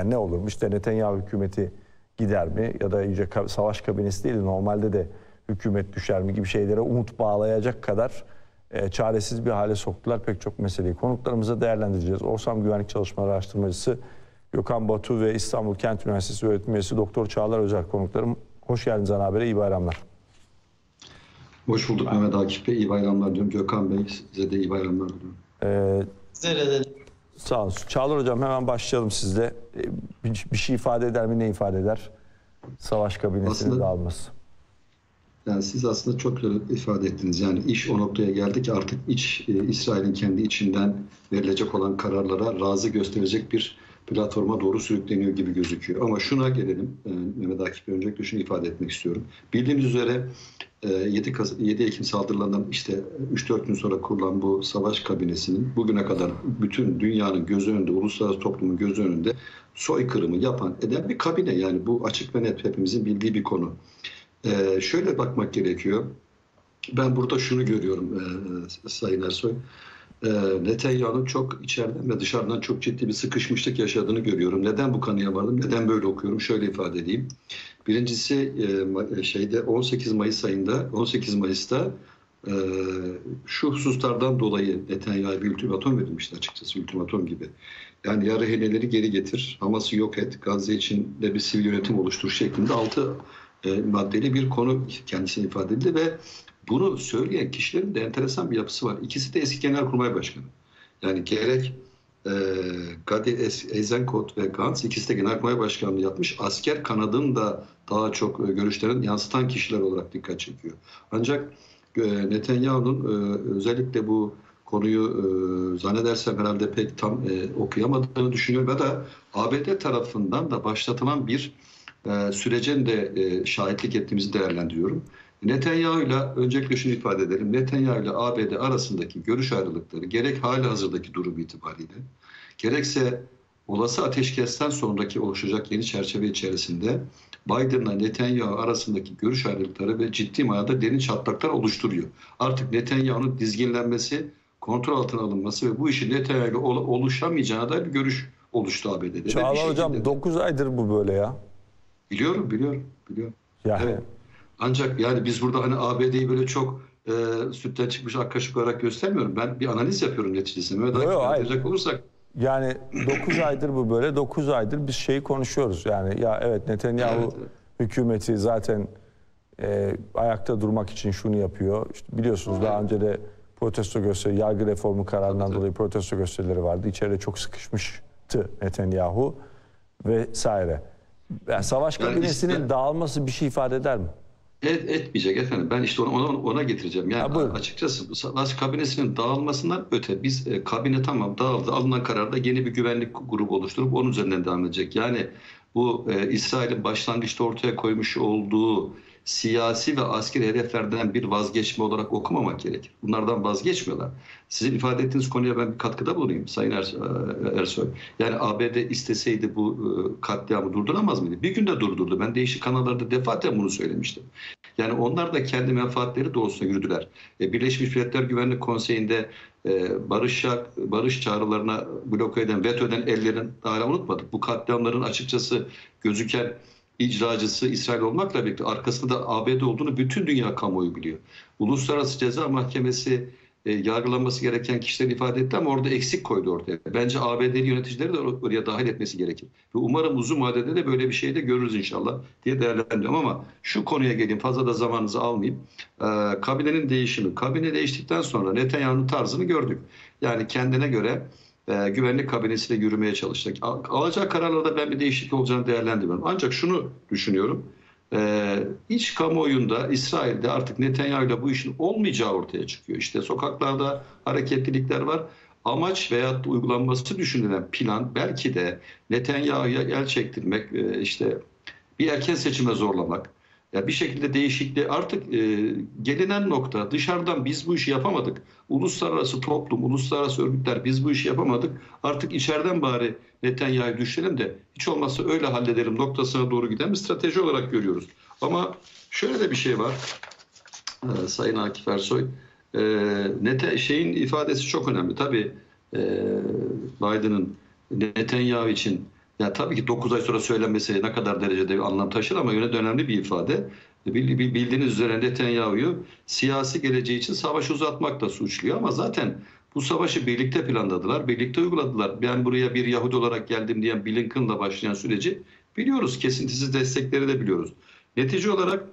Yani ne olur? İşte Netanyahu hükümeti gider mi? Ya da iyice savaş kabinesi değil de normalde de hükümet düşer mi gibi şeylere umut bağlayacak kadar e, çaresiz bir hale soktular pek çok meseleyi. Konuklarımıza değerlendireceğiz. Orsam Güvenlik Çalışmaları Araştırmacısı Gökhan Batu ve İstanbul Kent Üniversitesi öğretim üyesi Doktor Çağlar Özer konuklarım. Hoş geldiniz ana habere. iyi bayramlar. Hoş bulduk Mehmet Akif Bey. İyi bayramlar diyorum. Gökhan Bey size de iyi bayramlar diliyorum. Ee, Nerede? Sağ olun. Çağlar Hocam hemen başlayalım sizle. Ee, bir, şey ifade eder mi? Ne ifade eder? Savaş kabinesinin Aslında- dağılması. Yani siz aslında çok ifade ettiniz. Yani iş o noktaya geldi ki artık iç e, İsrail'in kendi içinden verilecek olan kararlara razı gösterecek bir platforma doğru sürükleniyor gibi gözüküyor. Ama şuna gelelim. E, Mehmet Akif Bey öncelikle şunu ifade etmek istiyorum. Bildiğiniz üzere 7, Kas- 7 Ekim saldırılarından işte 3-4 gün sonra kurulan bu savaş kabinesinin bugüne kadar bütün dünyanın gözü önünde, uluslararası toplumun gözü önünde soykırımı yapan eden bir kabine. Yani bu açık ve net hepimizin bildiği bir konu. Ee, şöyle bakmak gerekiyor. Ben burada şunu görüyorum e, Sayın Ersoy. E, Netanyahu'nun çok içeriden ve dışarıdan çok ciddi bir sıkışmışlık yaşadığını görüyorum. Neden bu kanıya vardım? Neden böyle okuyorum? Şöyle ifade edeyim. Birincisi e, ma- şeyde 18 Mayıs ayında 18 Mayıs'ta e, şu hususlardan dolayı Netanyahu'ya bir ultimatom verilmişti açıkçası ultimatom gibi. Yani ya rehineleri geri getir, Hamas'ı yok et, Gazze için de bir sivil yönetim oluştur şeklinde altı e, maddeli bir konu kendisine ifade edildi ve bunu söyleyen kişilerin de enteresan bir yapısı var. İkisi de eski Genelkurmay Başkanı. Yani gerek e, Gadi Eisenkot ve Gantz ikisi de Genelkurmay Başkanlığı yapmış. Asker kanadının da daha çok e, görüşlerini yansıtan kişiler olarak dikkat çekiyor. Ancak e, Netanyahu'nun e, özellikle bu konuyu e, zannedersem herhalde pek tam e, okuyamadığını düşünüyorum ve da ABD tarafından da başlatılan bir e, sürecin de e, şahitlik ettiğimizi değerlendiriyorum. Netanyahu ile öncelikle şunu ifade edelim. Netanyahu ile ABD arasındaki görüş ayrılıkları gerek hali hazırdaki durum itibariyle gerekse olası ateşkesten sonraki oluşacak yeni çerçeve içerisinde Biden'la Netanyahu arasındaki görüş ayrılıkları ve ciddi manada derin çatlaklar oluşturuyor. Artık Netanyahu'nun dizginlenmesi, kontrol altına alınması ve bu işin Netanyahu ile ol- oluşamayacağına dair bir görüş oluştu ABD'de. Şekilde Hocam de- 9 aydır bu böyle ya. Biliyorum, biliyorum, biliyorum. Yani Evet. Ancak yani biz burada hani ABD'yi böyle çok e, sütten çıkmış ak kaşık olarak göstermiyorum. Ben bir analiz yapıyorum neticesinde. Mehmet bakacak olursak Yani 9 aydır bu böyle. 9 aydır biz şeyi konuşuyoruz. Yani ya evet Netanyahu Evet, evet. hükümeti zaten e, ayakta durmak için şunu yapıyor. İşte biliyorsunuz daha önce de protesto gösteri, yargı reformu kararından Tabii, dolayı protesto gösterileri vardı. İçeride çok sıkışmıştı Netanyahu vesaire. Yani savaş Yani kabinesinin işte- dağılması bir şey ifade eder mi? Et, etmeyecek efendim. Ben işte ona, ona, ona getireceğim. Yani buyurun. açıkçası bu savaş kabinesinin dağılmasından öte biz e, kabine tamam dağıldı. Alınan kararda yeni bir güvenlik grubu oluşturup onun üzerinden devam edecek. Yani bu e, İsrail'in başlangıçta ortaya koymuş olduğu siyasi ve askeri hedeflerden bir vazgeçme olarak okumamak gerekir. Bunlardan vazgeçmiyorlar. Sizin ifade ettiğiniz konuya ben bir katkıda bulunayım Sayın Er- Ersoy. Yani ABD isteseydi bu e, katliamı durduramaz mıydı? Bir günde durdurdu. Ben değişik kanallarda defaten bunu söylemiştim. Yani onlar da kendi menfaatleri doğrultusunda yürüdüler. E, Birleşmiş Milletler Güvenlik Konseyi'nde e, barış, barış çağrılarına bloke eden, veto eden ellerin hala unutmadık. Bu katliamların açıkçası gözüken icracısı İsrail olmakla birlikte arkasında da ABD olduğunu bütün dünya kamuoyu biliyor. Uluslararası Ceza Mahkemesi e, yargılanması gereken kişileri ifade etti ama orada eksik koydu ortaya. Bence ABD'li yöneticileri de oraya dahil etmesi gerekir. Ve umarım uzun vadede de böyle bir şey de görürüz inşallah diye değerlendiriyorum ama şu konuya geleyim fazla da zamanınızı almayayım. Ee, kabinenin değişimi. Kabine değiştikten sonra Netanyahu'nun tarzını gördük. Yani kendine göre e, güvenlik kabinesiyle yürümeye çalıştık. Al- Alacağı kararlarda ben bir değişiklik olacağını değerlendirmiyorum. Ancak şunu düşünüyorum. E, iç kamuoyunda İsrail'de artık Netanyahu ile bu işin olmayacağı ortaya çıkıyor. İşte sokaklarda hareketlilikler var. Amaç veyahut da uygulanması düşünülen plan belki de Netanyahu'ya el çektirmek, e, işte bir erken seçime zorlamak. Ya bir şekilde değişikliği artık e, gelinen nokta dışarıdan biz bu işi yapamadık. Uluslararası toplum, uluslararası örgütler biz bu işi yapamadık. Artık içeriden bari Netanyahu'yu düşürelim de hiç olmazsa öyle halledelim noktasına doğru giden bir strateji olarak görüyoruz. Ama şöyle de bir şey var e, Sayın Akif Ersoy. E, Nete, şeyin ifadesi çok önemli. Tabii e, Biden'ın Netanyahu için Ya tabii ki 9 ay sonra söylenmesi ne kadar derecede bir anlam taşır ama yine de önemli bir ifade. Bil- bil- Bildiğiniz üzere Netanyahu'yu siyasi geleceği için savaş uzatmakla suçluyor ama zaten bu savaşı birlikte planladılar, birlikte uyguladılar. Ben buraya bir Yahudi olarak geldim diyen Blinken'la başlayan süreci biliyoruz. Kesintisiz destekleri de biliyoruz. Netice olarak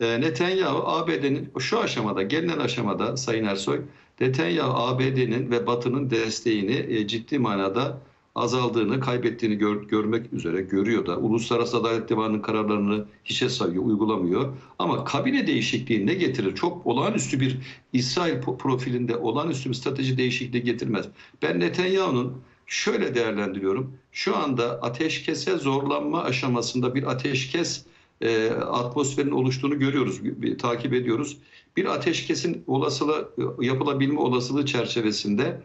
e, Netanyahu ABD'nin şu aşamada, gelinen aşamada Sayın Ersoy, Netanyahu ABD'nin ve Batı'nın desteğini e, ciddi manada azaldığını, kaybettiğini gör- görmek üzere görüyor da. Uluslararası Adalet Divanı'nın kararlarını hiçe sayıyor, uygulamıyor. Ama kabine değişikliği ne getirir? Çok olağanüstü bir İsrail profilinde olağanüstü bir strateji değişikliği getirmez. Ben Netanyahu'nun şöyle değerlendiriyorum. Şu anda ateşkese zorlanma aşamasında bir ateşkes e, atmosferin oluştuğunu görüyoruz, bir, takip ediyoruz. Bir ateşkesin olasılığı, yapılabilme olasılığı çerçevesinde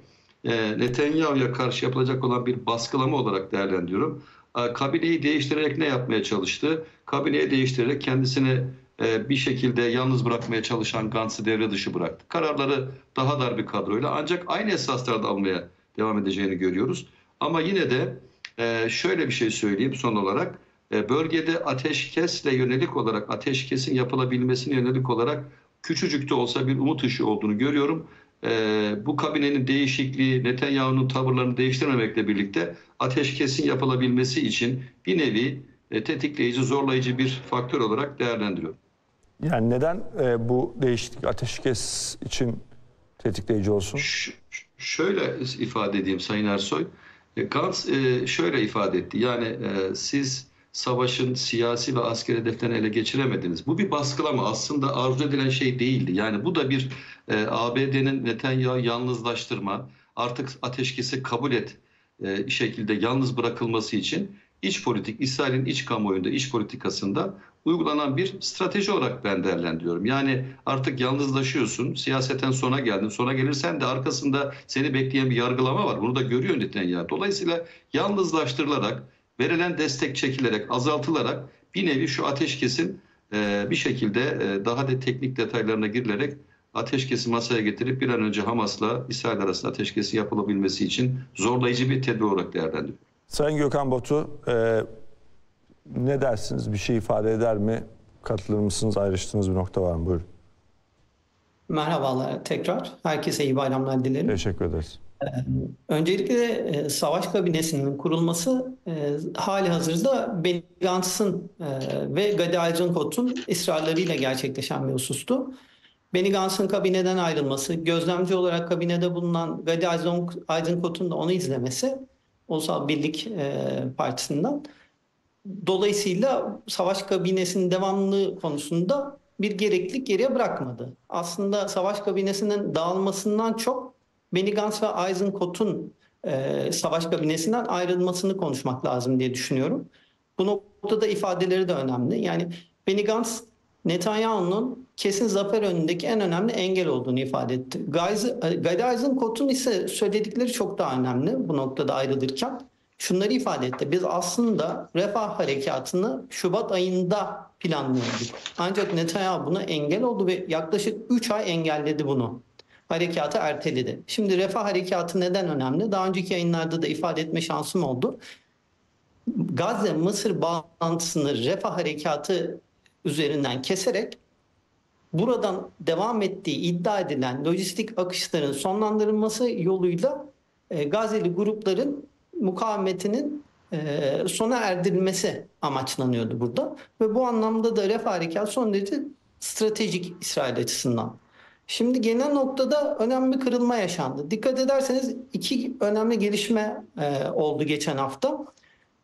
e, Netanyahu'ya karşı yapılacak olan bir baskılama olarak değerlendiriyorum. E, Kabineyi değiştirerek ne yapmaya çalıştı? Kabineyi değiştirerek kendisini e, bir şekilde yalnız bırakmaya çalışan Gantz'ı devre dışı bıraktı. Kararları daha dar bir kadroyla ancak aynı esaslarda almaya devam edeceğini görüyoruz. Ama yine de e, şöyle bir şey söyleyeyim son olarak. E, Bölgede ateşkesle yönelik olarak, ateşkesin yapılabilmesine yönelik olarak küçücük de olsa bir umut ışığı olduğunu görüyorum. Ee, bu kabinenin değişikliği Netanyahu'nun tavırlarını değiştirmemekle birlikte ateşkesin yapılabilmesi için bir nevi e, tetikleyici, zorlayıcı bir faktör olarak değerlendiriyorum. Yani neden e, bu değişiklik ateşkes için tetikleyici olsun? Ş- şöyle ifade edeyim Sayın Ersoy. E, Gantz e, şöyle ifade etti. Yani e, siz savaşın siyasi ve askeri hedeflerini ele geçiremediniz. Bu bir baskılama aslında arzu edilen şey değildi. Yani bu da bir e, ABD'nin Netanyahu yalnızlaştırma, artık ateşkesi kabul et e, şekilde yalnız bırakılması için iç politik, İsrail'in iç kamuoyunda, iç politikasında uygulanan bir strateji olarak ben değerlendiriyorum. Yani artık yalnızlaşıyorsun, siyaseten sona geldin. Sona gelirsen de arkasında seni bekleyen bir yargılama var. Bunu da görüyor Netanyahu. Dolayısıyla yalnızlaştırılarak, verilen destek çekilerek, azaltılarak bir nevi şu ateşkesin e, bir şekilde e, daha da teknik detaylarına girilerek ateşkesi masaya getirip bir an önce Hamas'la İsrail arasında ateşkesi yapılabilmesi için zorlayıcı bir tedbir olarak değerlendiriyorum. Sayın Gökhan Batu, e, ne dersiniz? Bir şey ifade eder mi? Katılır mısınız? Ayrıştığınız bir nokta var mı? Buyurun. Merhabalar tekrar. Herkese iyi bayramlar dilerim. Teşekkür ederiz. Öncelikle e, savaş kabinesinin kurulması e, hali hazırda Benny Gantz'ın e, ve Gadi Eisenkot'un ısrarlarıyla gerçekleşen bir husustu. Benny Gantz'ın kabineden ayrılması, gözlemci olarak kabinede bulunan Gadi Eisen- Eisenkot'un da onu izlemesi Ulusal Birlik e, Partisi'nden Dolayısıyla savaş kabinesinin devamlılığı konusunda bir gereklilik geriye bırakmadı. Aslında savaş kabinesinin dağılmasından çok Benny Gantz ve Eisenkot'un e, savaş kabinesinden ayrılmasını konuşmak lazım diye düşünüyorum. Bu noktada ifadeleri de önemli. Yani Benny Gantz Netanyahu'nun kesin zafer önündeki en önemli engel olduğunu ifade etti. Gadi Gadi Eisenkot'un ise söyledikleri çok daha önemli bu noktada ayrılırken şunları ifade etti. Biz aslında refah harekatını Şubat ayında planlıyorduk. Ancak Netanyahu buna engel oldu ve yaklaşık 3 ay engelledi bunu. Harekatı erteledi. Şimdi refah harekatı neden önemli? Daha önceki yayınlarda da ifade etme şansım oldu. Gazze-Mısır bağlantısını refah harekatı üzerinden keserek buradan devam ettiği iddia edilen lojistik akışların sonlandırılması yoluyla e, Gazze'li grupların mukavemetinin e, sona erdirilmesi amaçlanıyordu burada. Ve bu anlamda da refah harekatı son derece stratejik İsrail açısından. Şimdi genel noktada önemli bir kırılma yaşandı. Dikkat ederseniz iki önemli gelişme e, oldu geçen hafta.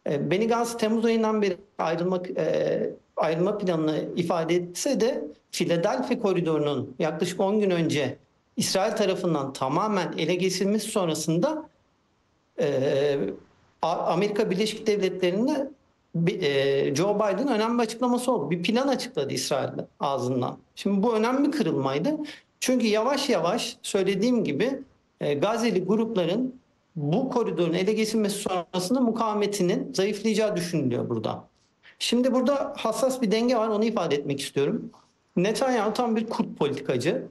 E, Benny Gantz Temmuz ayından beri ayrılmak e, ayrılma planını ifade etse de Philadelphia koridorunun yaklaşık 10 gün önce İsrail tarafından tamamen ele geçirilmesi sonrasında e, Amerika Birleşik Devletleri'ne bir- e, Joe Biden önemli açıklaması oldu. Bir plan açıkladı İsrail'de ağzından. Şimdi bu önemli kırılmaydı. Çünkü yavaş yavaş söylediğim gibi e, Gazze'li grupların bu koridorun ele geçirilmesi sonrasında mukavemetinin zayıflayacağı düşünülüyor burada. Şimdi burada hassas bir denge var onu ifade etmek istiyorum. Netanyahu tam bir kurt politikacı.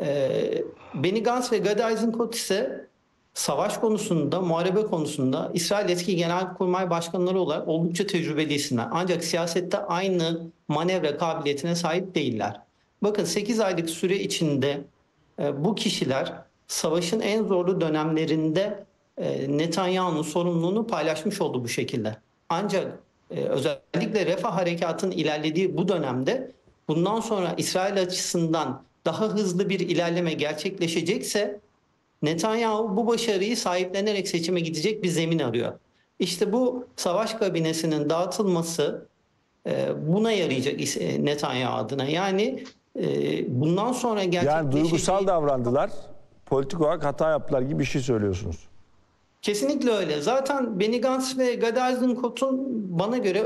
Ee, Benny Gantz ve Gadi Eisenkot ise savaş konusunda, muharebe konusunda İsrail eski genelkurmay başkanları olarak oldukça tecrübeli isimler. Ancak siyasette aynı manevra kabiliyetine sahip değiller. Bakın 8 aylık süre içinde e, bu kişiler savaşın en zorlu dönemlerinde e, Netanyahu'nun sorumluluğunu paylaşmış oldu bu şekilde. Ancak e, özellikle refah harekatının ilerlediği bu dönemde bundan sonra İsrail açısından daha hızlı bir ilerleme gerçekleşecekse Netanyahu bu başarıyı sahiplenerek seçime gidecek bir zemin arıyor. İşte bu savaş kabinesinin dağıtılması buna yarayacak Netanyahu adına. Yani e, bundan sonra Yani gerçekleşecek... duygusal davrandılar. Politik olarak hata yaptılar gibi bir şey söylüyorsunuz. Kesinlikle öyle. Zaten Benny Gantz ve Gadi Eisenkot'un bana göre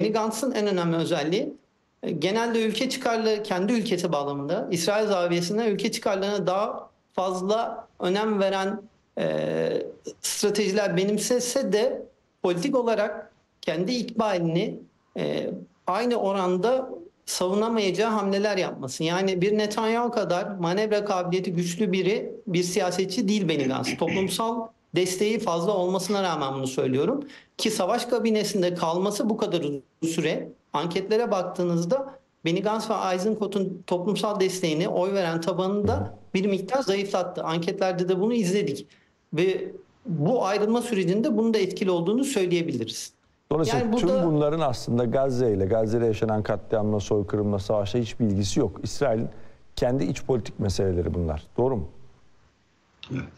Benny Gantz'ın en önemli özelliği e, genelde ülke çıkarları kendi ülkesi bağlamında İsrail zaviyesinden ülke çıkarlarına daha fazla önem veren e, stratejiler benimsese de politik olarak kendi ikbalini e, aynı oranda savunamayacağı hamleler yapması. Yani bir Netanyahu kadar manevra kabiliyeti güçlü biri bir siyasetçi değil Benny Gantz. Toplumsal desteği fazla olmasına rağmen bunu söylüyorum. Ki savaş kabinesinde kalması bu kadar uzun süre anketlere baktığınızda Benny Gantz ve Eisenkot'un toplumsal desteğini oy veren tabanını da bir miktar zayıflattı. Anketlerde de bunu izledik. Ve bu ayrılma sürecinde bunun da etkili olduğunu söyleyebiliriz. Dolayısıyla Yani tüm burada- bunların aslında Gazze ile, Gazze'de yaşanan katliamla, soykırımla, savaşla hiçbir ilgisi yok. İsrail'in kendi iç politik meseleleri bunlar. Doğru mu?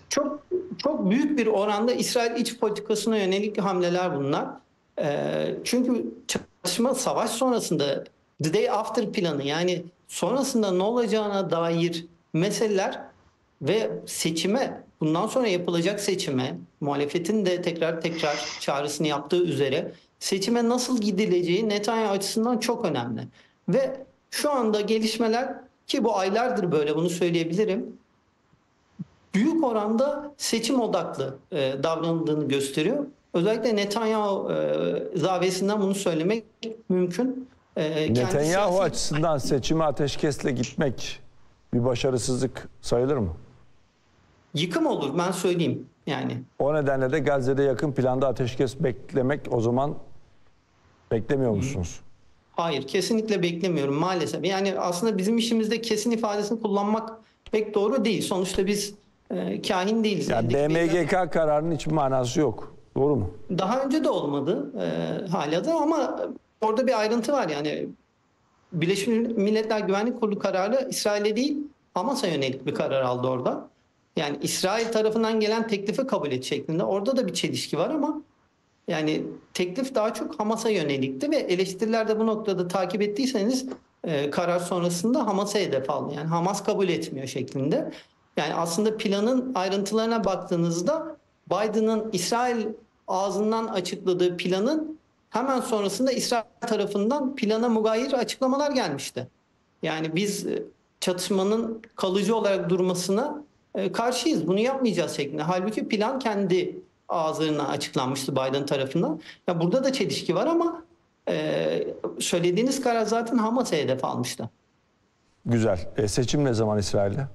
Çok çok büyük bir oranda İsrail iç politikasına yönelik hamleler bunlar. Ee, çünkü çatışma savaş sonrasında the day after planı yani sonrasında ne olacağına dair meseleler ve seçime bundan sonra yapılacak seçime muhalefetin de tekrar tekrar çağrısını yaptığı üzere seçime nasıl gidileceği Netanyahu açısından çok önemli. Ve şu anda gelişmeler ki bu aylardır böyle bunu söyleyebilirim büyük oranda seçim odaklı e, davranıldığını gösteriyor. Özellikle Netanyahu e, zaviyesinden bunu söylemek mümkün. E, Netanyahu açısından seçime ateşkesle gitmek bir başarısızlık sayılır mı? Yıkım olur ben söyleyeyim yani. O nedenle de Gazze'de yakın planda ateşkes beklemek o zaman beklemiyor musunuz? Hayır kesinlikle beklemiyorum maalesef. Yani aslında bizim işimizde kesin ifadesini kullanmak pek doğru değil. Sonuçta biz e, kahin değiliz. Yani BMGK kararının hiçbir manası yok. Doğru mu? Daha önce de olmadı e, hala da ama orada bir ayrıntı var yani Birleşmiş Milletler Güvenlik Kurulu kararı İsrail'e değil Hamas'a yönelik bir karar aldı orada. Yani İsrail tarafından gelen teklifi kabul et şeklinde. Orada da bir çelişki var ama yani teklif daha çok Hamas'a yönelikti ve eleştiriler de bu noktada takip ettiyseniz e, karar sonrasında Hamas'a hedef aldı. Yani Hamas kabul etmiyor şeklinde. Yani aslında planın ayrıntılarına baktığınızda Biden'ın İsrail ağzından açıkladığı planın hemen sonrasında İsrail tarafından plana mugayir açıklamalar gelmişti. Yani biz e, çatışmanın kalıcı olarak durmasına karşıyız. Bunu yapmayacağız şeklinde. Halbuki plan kendi ağzından açıklanmıştı Biden tarafından. Ya burada da çelişki var ama e, söylediğiniz karar zaten Hamas'a hedef almıştı. Güzel. E, seçim ne zaman İsrail'de?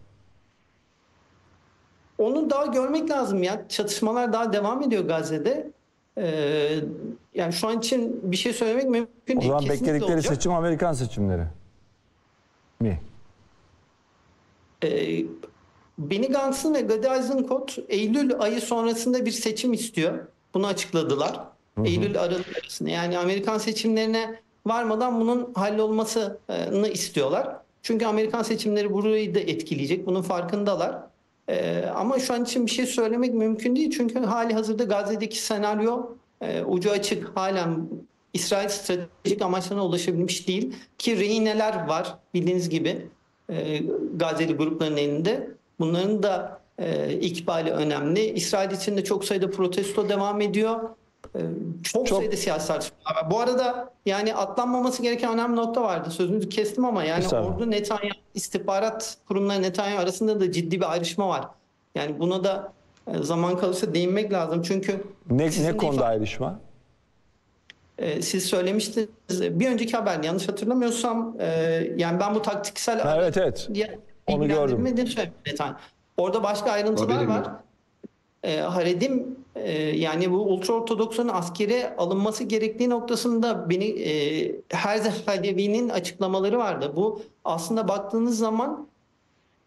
Onu daha görmek lazım ya. Çatışmalar daha devam ediyor Gazze'de. Ee, yani şu an için bir şey söylemek mümkün O değil. zaman Kesinlikle bekledikleri olacak. seçim Amerikan seçimleri mi? Ee, Benny Gantz'ın ve Gadi Eisenkot Eylül ayı sonrasında bir seçim istiyor. Bunu açıkladılar. Eylül Aralık arasında. Yani Amerikan seçimlerine varmadan bunun hallolmasını istiyorlar. Çünkü Amerikan seçimleri burayı da etkileyecek. Bunun farkındalar. Ee, ama şu an için bir şey söylemek mümkün değil. Çünkü hali hazırda Gazze'deki senaryo e, ucu açık. Halen İsrail stratejik amaçlarına ulaşabilmiş değil. Ki rehineler var bildiğiniz gibi e, Gazze'li grupların elinde. Bunların da e, ikbali önemli. İsrail için de çok sayıda protesto devam ediyor. E, çok, Çok- sayıda siyasi tartışmalar var. Bu arada yani atlanmaması gereken önemli nokta vardı. Sözünüzü kestim ama yani Estağfurullah. ordu Netanyahu istihbarat kurumları Netanyahu arasında da ciddi bir ayrışma var. Yani buna da e, zaman kalırsa değinmek lazım. Çünkü Ne, ne konuda ifade- ayrışma? e, siz söylemiştiniz bir önceki haber yanlış hatırlamıyorsam e, yani ben bu taktiksel evet evet. Onu gördüm. ilgilendirmediğini söyledi Netanyahu. Orada başka ayrıntılar Haberim var. e, Haredim e, yani bu ultraortodoksların askere alınması gerektiği noktasında beni e, Herze Halevi'nin açıklamaları vardı. Bu aslında baktığınız zaman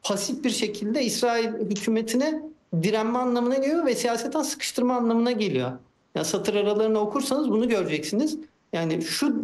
pasif bir şekilde İsrail hükümetine direnme anlamına geliyor ve siyaseten sıkıştırma anlamına geliyor. Yani satır aralarını okursanız bunu göreceksiniz. Yani şu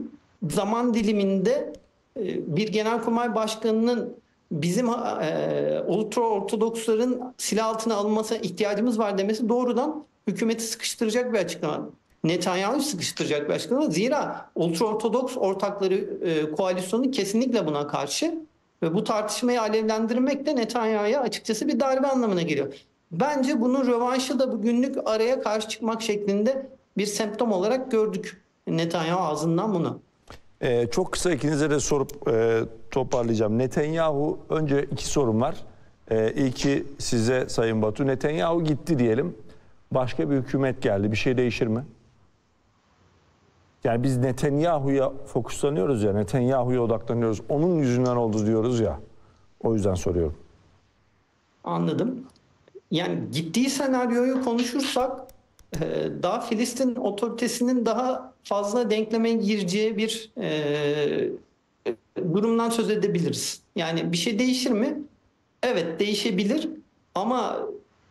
zaman diliminde e, bir genelkurmay başkanının bizim e, ultra ortodoksların silah altına alınmasına ihtiyacımız var demesi doğrudan hükümeti sıkıştıracak bir açıklama. Netanyahu sıkıştıracak bir açıklama. Zira ultra ortodoks ortakları e, koalisyonu kesinlikle buna karşı ve bu tartışmayı alevlendirmek de Netanyahu'ya açıkçası bir darbe anlamına geliyor. Bence bunun rövanşı da bugünlük araya karşı çıkmak şeklinde bir semptom olarak gördük Netanyahu ağzından bunu. Ee, çok kısa ikinize de sorup e, toparlayacağım. Netanyahu önce iki sorum var. Ee, ilki size Sayın Batu. Netanyahu gitti diyelim. Başka bir hükümet geldi. Bir şey değişir mi? Yani biz Netanyahu'ya fokuslanıyoruz ya, Netanyahu'ya odaklanıyoruz. Onun yüzünden oldu diyoruz ya. O yüzden soruyorum. Anladım. Yani gittiği senaryoyu konuşursak daha Filistin otoritesinin daha fazla denkleme gireceği bir e, durumdan söz edebiliriz. Yani bir şey değişir mi? Evet değişebilir ama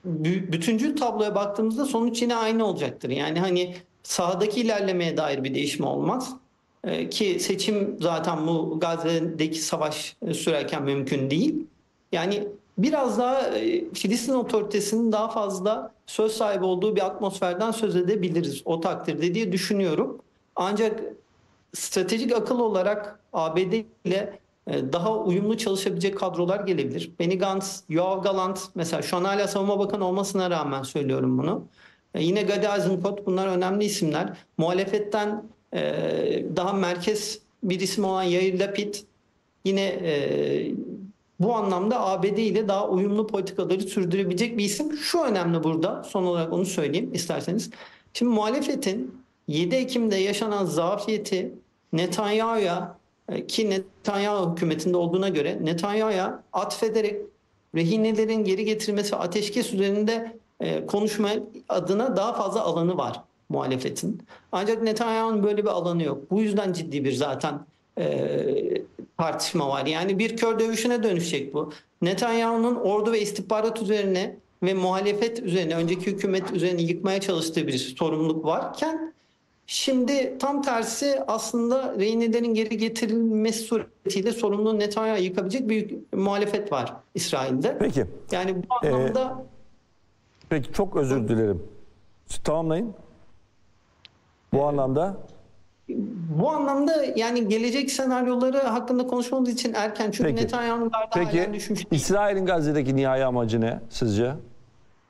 bütüncül tabloya baktığımızda sonuç yine aynı olacaktır. Yani hani sahadaki ilerlemeye dair bir değişme olmaz. E, ki seçim zaten bu Gazze'deki savaş sürerken mümkün değil. Yani biraz daha e, Filistin otoritesinin daha fazla söz sahibi olduğu bir atmosferden söz edebiliriz o takdirde diye düşünüyorum. Ancak stratejik akıl olarak ABD ile e, daha uyumlu çalışabilecek kadrolar gelebilir. Benny Gantz, Yoav Galant mesela şu an hala savunma bakanı olmasına rağmen söylüyorum bunu. E, yine Gadi Eisenkot bunlar önemli isimler. Muhalefetten daha merkez bir isim olan Yair Lapid yine bu anlamda ABD ile daha uyumlu politikaları sürdürebilecek bir isim. Şu önemli burada son olarak onu söyleyeyim isterseniz. Şimdi muhalefetin 7 Ekim'de yaşanan zafiyeti Netanyahu'ya e, ki Netanyahu hükümetinde olduğuna göre Netanyahu'ya atfederek rehinelerin geri getirilmesi ateşkes üzerinde e, konuşma adına daha fazla alanı var muhalefetin. Ancak Netanyahu'nun böyle bir alanı yok. Bu yüzden ciddi bir zaten e, tartışma var. Yani bir kör dövüşüne dönüşecek bu. Netanyahu'nun ordu ve istihbarat üzerine ve muhalefet üzerine, önceki hükümet üzerine yıkmaya çalıştığı bir sorumluluk varken şimdi tam tersi aslında rehinelerin geri getirilmesi suretiyle sorumluluğu Netanyahu yıkabilecek bir muhalefet var İsrail'de. Peki. Yani bu anlamda... Ee, peki çok özür dilerim. Tamamlayın. Bu anlamda bu anlamda yani gelecek senaryoları hakkında konuşmamız için erken çünkü Peki. Netanyahu'nun gardı Peki düşmüş. İsrail'in Gazze'deki nihai amacı ne sizce?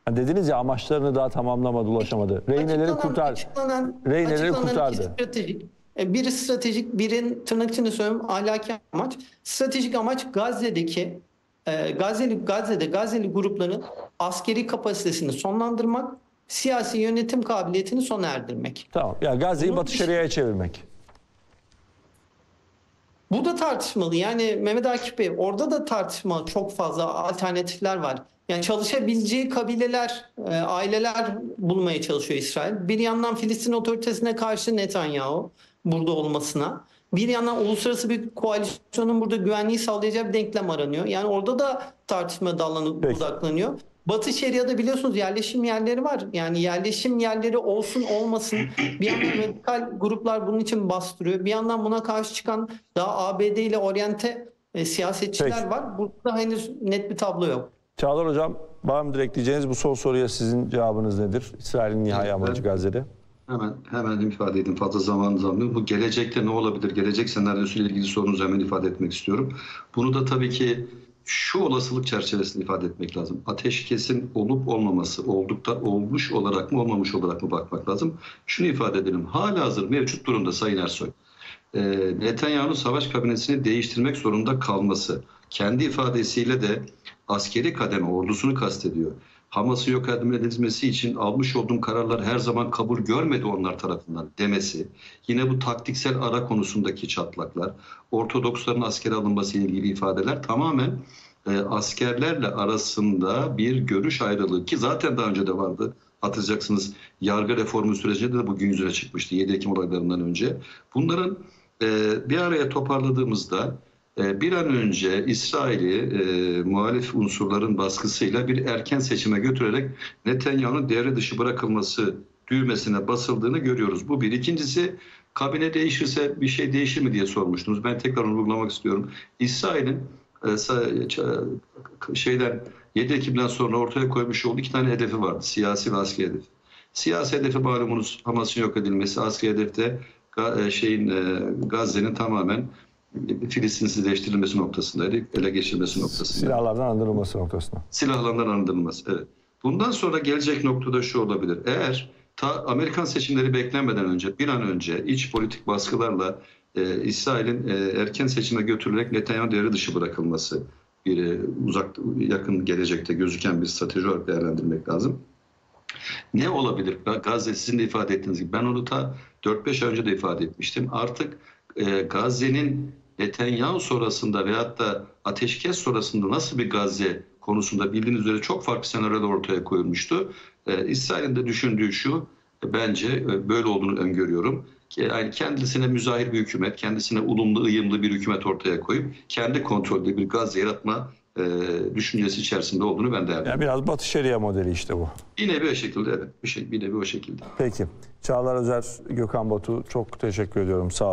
Hani dediniz ya amaçlarını daha tamamlamadı, ulaşamadı. Rehineleri Açıklanan- kurtar. Açıklanan, Rehineleri açıklanan kurtardı. stratejik. E, Biri stratejik, birin tırnak içinde söylüyorum ahlaki amaç. Stratejik amaç Gazze'deki e, Gazze'li, Gazze'de Gazze'li grupların askeri kapasitesini sonlandırmak, siyasi yönetim kabiliyetini sona erdirmek. Tamam. Ya Gazze'yi Bunun Batı Şeria'ya çevirmek. Bu da tartışmalı. Yani Mehmet Akif Bey orada da tartışmalı çok fazla alternatifler var. Yani çalışabileceği kabileler, e, aileler bulmaya çalışıyor İsrail. Bir yandan Filistin otoritesine karşı Netanyahu burada olmasına. Bir yandan uluslararası bir koalisyonun burada güvenliği sağlayacağı bir denklem aranıyor. Yani orada da tartışma dallanıp Peki. budaklanıyor. Batı Şeria'da biliyorsunuz yerleşim yerleri var. Yani yerleşim yerleri olsun olmasın bir yandan radikal gruplar bunun için bastırıyor. Bir yandan buna karşı çıkan daha ABD ile oryante e, siyasetçiler Peki. var. Burada henüz net bir tablo yok. Çağlar Hocam var mı direkt diyeceğiniz bu son soruya sizin cevabınız nedir? İsrail'in nihai Evet, amacı Gazze'de. Hemen hemen ifade edeyim. Fazla zaman almıyorum. Bu gelecekte ne olabilir? Gelecek senaryosuyla ilgili sorunuzu hemen ifade etmek istiyorum. Bunu da tabii ki şu olasılık çerçevesinde ifade etmek lazım. Ateşkesin olup olmaması, oldukta olmuş olarak mı olmamış olarak mı bakmak lazım. Şunu ifade edelim. Hala hazır mevcut durumda Sayın Ersoy. e, Netanyahu'nun savaş kabinesini değiştirmek zorunda kalması, kendi ifadesiyle de askeri kademe ordusunu kastediyor. Hamas'ı yok edilmesi için almış olduğum kararlar her zaman kabul görmedi onlar tarafından demesi. Yine bu taktiksel ara konusundaki çatlaklar, Ortodoksların askere alınması ile ilgili ifadeler tamamen e, askerlerle arasında bir görüş ayrılığı ki zaten daha önce de vardı. Hatırlayacaksınız yargı reformu sürecinde de bugün yüzüne çıkmıştı 7 Ekim olaylarından önce. Bunların e, bir araya toparladığımızda bir an önce İsrail'i e, muhalif unsurların baskısıyla bir erken seçime götürerek Netanyahu'nun devre dışı bırakılması düğmesine basıldığını görüyoruz. Bu bir. İkincisi kabine değişirse bir şey değişir mi diye sormuştunuz. Ben tekrar onu vurgulamak istiyorum. İsrail'in e, şeyden 7 Ekim'den sonra ortaya koymuş olduğu iki tane hedefi vardı. Siyasi ve askeri hedef. Siyasi hedefi malumunuz Hamas'ın yok edilmesi. Askeri hedefte e, şeyin e, Gazze'nin tamamen Filistinsizleştirilmesi noktasındaydı. Ele geçirilmesi noktasındaydı Silahlardan arındırılması noktasına. silahlarından arındırılması. Evet. Bundan sonra gelecek noktada şu olabilir. Eğer ta Amerikan seçimleri beklenmeden önce bir an önce iç politik baskılarla e, İsrail'in e, erken seçime götürülerek Netanyahu devre dışı bırakılması bir e, uzak yakın gelecekte gözüken bir strateji olarak değerlendirmek lazım. Ne olabilir? Gazze sizin de ifade ettiğiniz gibi ben onu ta 4-5 ay önce de ifade etmiştim. Artık e, Gazze'nin Netanyahu sonrasında veyahut da ateşkes sonrasında nasıl bir Gazze konusunda bildiğiniz üzere çok farklı senaryolar ortaya koyulmuştu. E, İsrail'in de düşündüğü şu, bence e, böyle olduğunu öngörüyorum. Yani kendisine müzahir bir hükümet, kendisine ulumlu, ıyımlı bir hükümet ortaya koyup kendi kontrolde bir Gazze yaratma e, düşüncesi içerisinde olduğunu ben değerlendiriyorum. Yani biraz Batı Şeria modeli işte bu. Bir nevi o şekilde evet. Bir, şey, bir nevi o şekilde. Peki. Çağlar Özer, Gökhan Batu çok teşekkür ediyorum. Sağ olun.